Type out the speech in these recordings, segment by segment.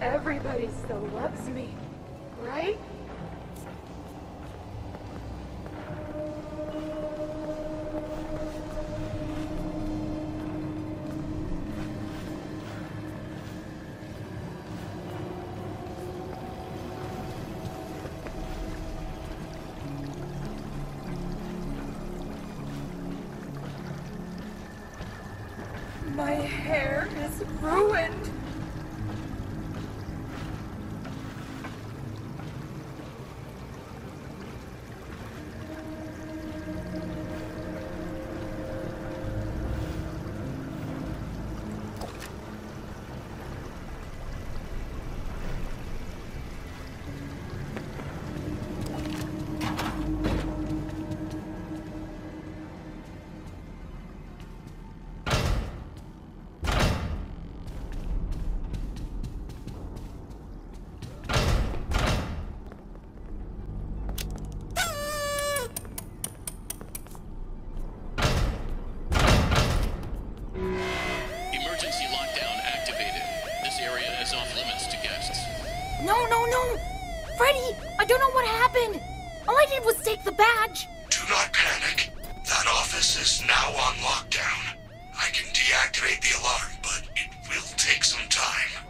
Everybody still loves me, right? This area is off limits to guests. No, no, no! Freddy, I don't know what happened. All I did was take the badge. Do not panic. That office is now on lockdown. I can deactivate the alarm, but it will take some time.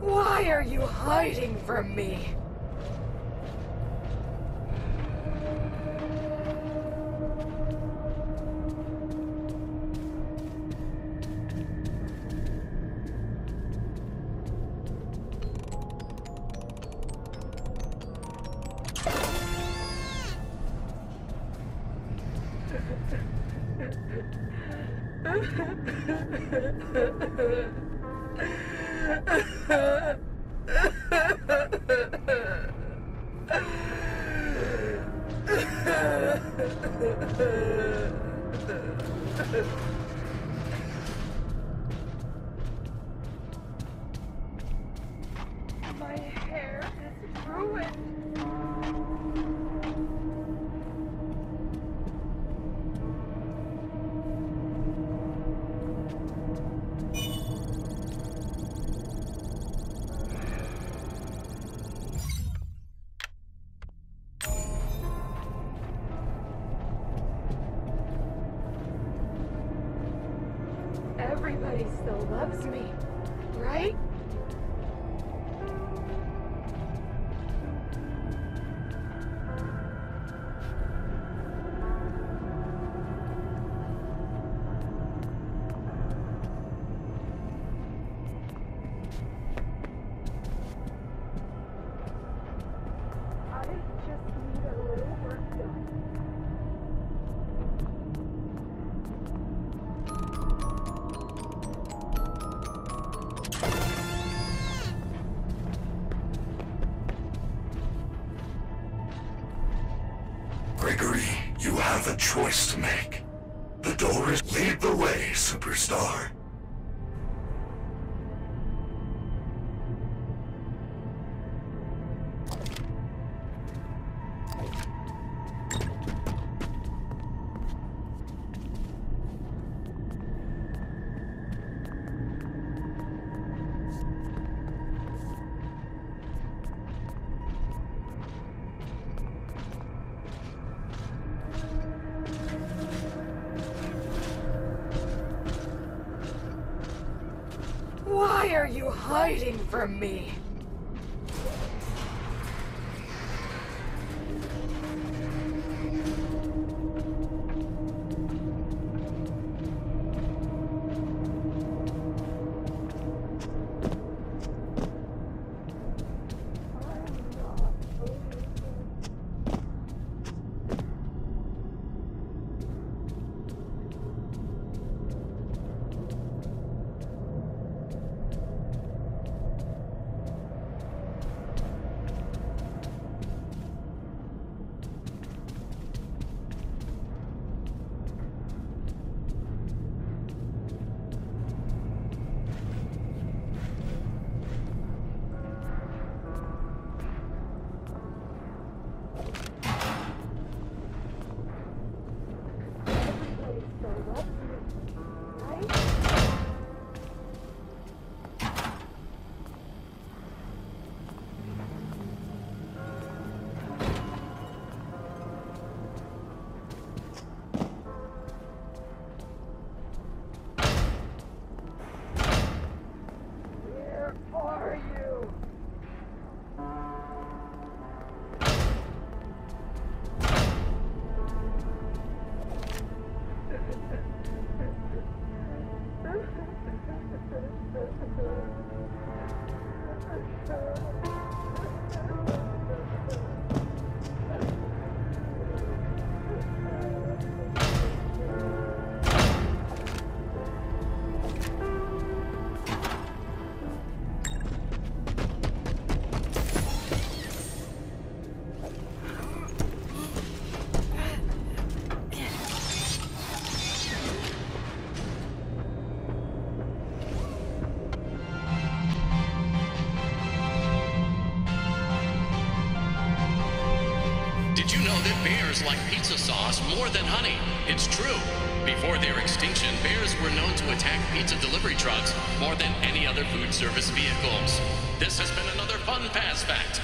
Why are you hiding from me? My Everybody still loves me, right? Gregory, you have a choice to make. The door is lead the way, superstar. Why are you hiding from me? Bears like pizza sauce more than honey? It's true. Before their extinction, bears were known to attack pizza delivery trucks more than any other food service vehicles. This has been another fun Faz fact.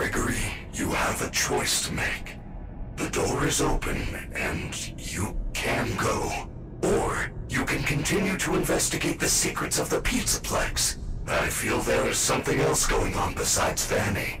Gregory, you have a choice to make. The door is open, and you can go. Or you can continue to investigate the secrets of the Pizzaplex. I feel there is something else going on besides Vanny.